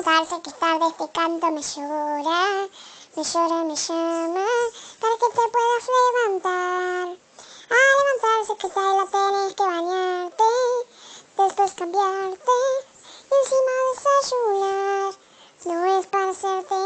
levantarse que tarde este canto me llora, me llora, me llama, para que te puedas levantar. A levantarse que ya la tenés que bañarte, después cambiarte y encima desayunar. No es para hacerte